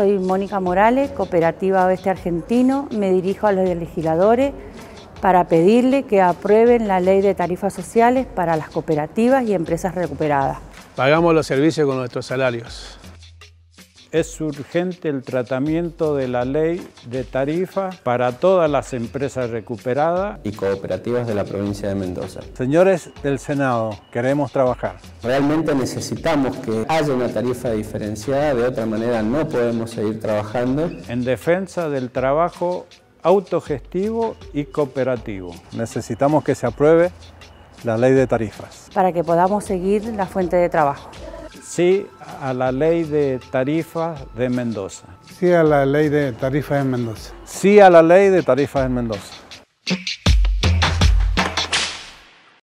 soy Mónica Morales, Cooperativa Oeste Argentino. Me dirijo a los legisladores para pedirle que aprueben la ley de tarifas sociales para las cooperativas y empresas recuperadas. Pagamos los servicios con nuestros salarios. Es urgente el tratamiento de la ley de tarifa para todas las empresas recuperadas y cooperativas de la provincia de Mendoza. Señores del Senado, queremos trabajar. Realmente necesitamos que haya una tarifa diferenciada, de otra manera no podemos seguir trabajando. En defensa del trabajo autogestivo y cooperativo. Necesitamos que se apruebe la ley de tarifas. Para que podamos seguir la fuente de trabajo. Sí a la ley de tarifas de Mendoza. Sí a la ley de tarifas en Mendoza. Sí a la ley de tarifas en Mendoza.